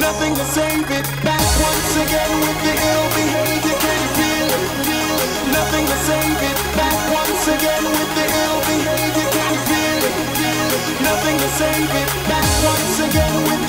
Nothing to save it. Back once again with the ill save it. Back once again with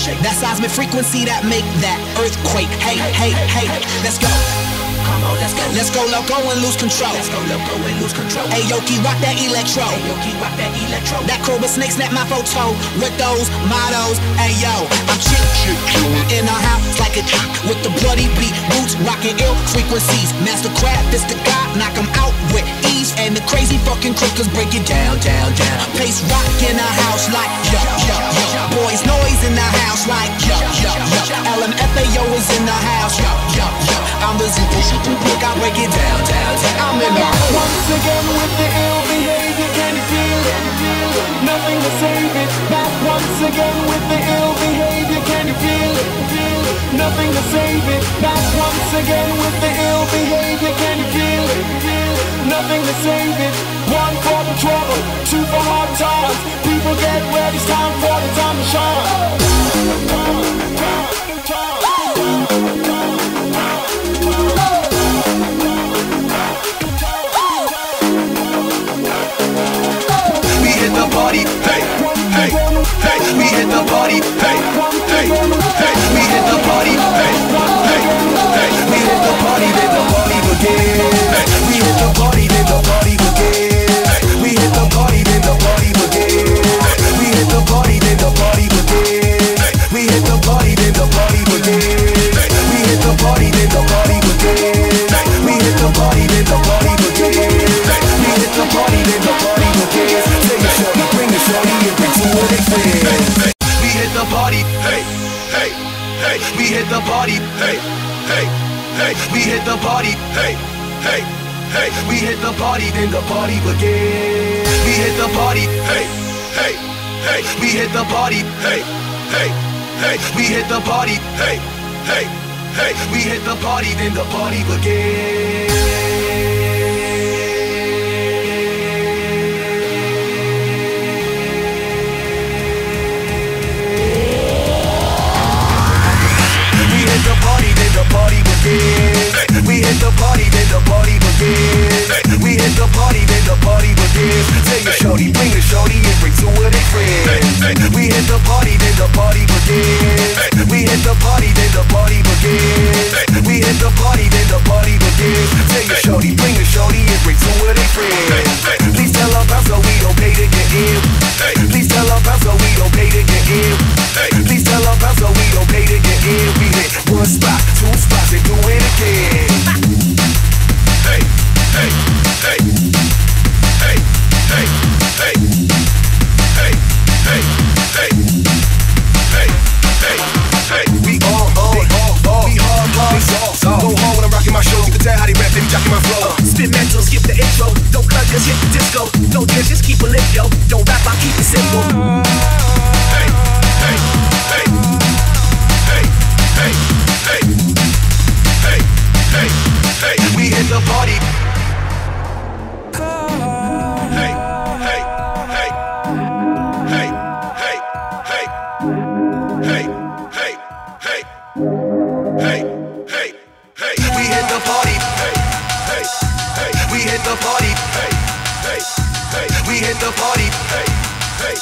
shake. That seismic frequency that make that earthquake. Hey, hey, hey, let's go. Come on, let's go. Let's go loco and lose control. Let's go loco and lose control. Hey, Yoki, rock that electro. Hey, Yoki, rock that electro. That Cobrasnake snap my photo with those mottos. Hey, yo, I'm chick chick in the house like a chick with the bloody beat. Roots rocking ill frequencies. Master craft, this the guy, knock 'em out with ease. And the crazy fucking crookers break it down, down, down. Pace rock in the house like yo, yo, yo. The house like yo, yo, yo. LMFAO is in the house, yo, yo, yo. I'm the super, super quick, I break it down, down, down. I'm in the house. Once again with the ill behavior, can you feel it? Nothing to save it. Back once again with the ill behavior, can you feel it? Nothing to save it. Back once again with the ill behavior, can you feel it? Nothing to save it. One for the trouble, two for hard times. People get ready, We hit the party, hey, hey, hey. We hit the party, hey, hey, hey. We hit the party, then the party begins. Hey. We hit the party, then the party begins. Hey. We hit the party, then the party begins. Hey. We hit the party, then the party begins. Hey. We hit the party, then the party begins. Hey. We hit the party, then the party begins. Hey. We hit the party, then the party begins. Hey. We hit the party, then the party begins. Say it, shorty, bring it, shorty, what it is. We hit the party, hey, hey, hey. We hit the party, hey, hey, hey. We hit the party, hey, hey, hey. We hit the party, then the party begins. We hit the party, hey, hey, hey. We hit the party, hey, hey, hey. We hit the party, hey, hey, hey. We hit the party, then the party begins. Just hit the disco. No just keep it lit, yo. Don't rap, I keep it simple. Hey, hey, hey, hey, hey, hey, hey, hey, hey. We hit the party. Hey, hey, hey, hey, hey, hey, hey, hey, hey, hey, hey, hey. We hit the party. Hey, hey, hey. We hit the party. We hit the party. Hey, hey,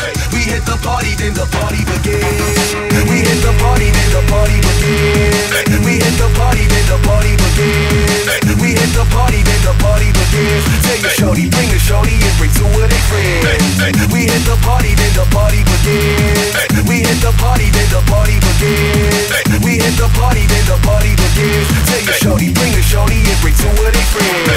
hey. We hit the party, then the party begins. We hit the party, then the party begins. We hit the party, then the party begins. We hit the party, then the party begins. Tell your shorty, bring your shorty and bring two of their friends. We hit the party, then the party begins. We hit the party, then the party begins. We hit the party, then the party begins. Tell your shorty, bring your shorty and bring two of their friends.